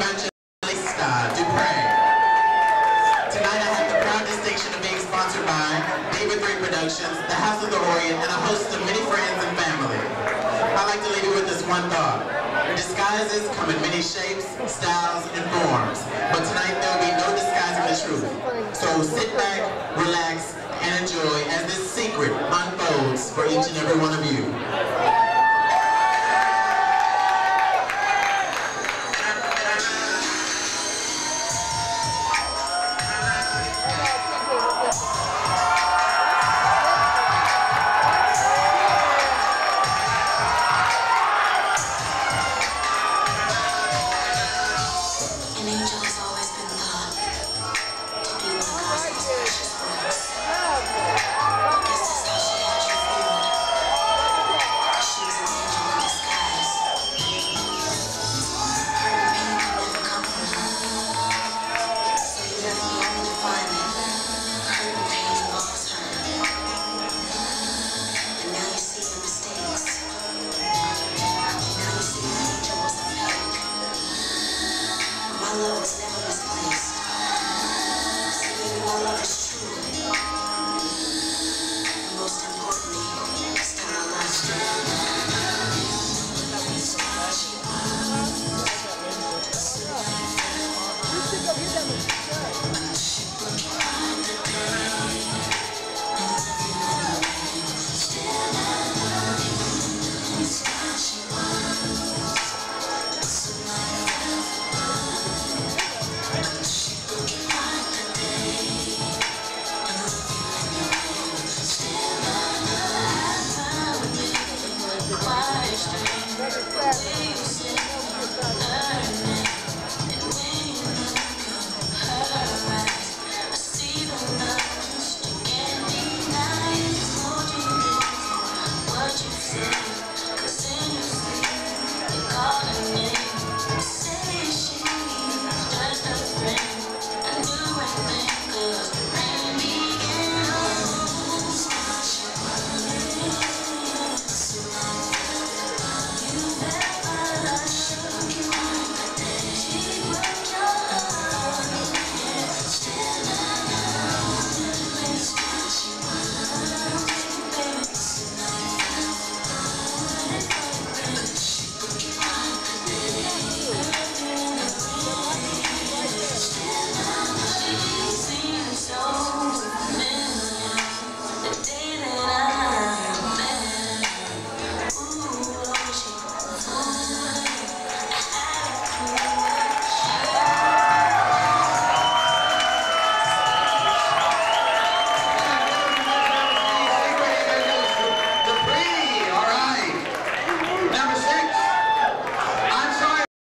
Evangelista Dupree. Tonight I have the proud distinction of being sponsored by David 3 Productions, The House of the Orient, and a host of many friends and family. I'd like to leave you with this one thought. Disguises come in many shapes, styles, and forms, but tonight there will be no disguising the truth. So sit back, relax, and enjoy as this secret unfolds for each and every one of you. an angel.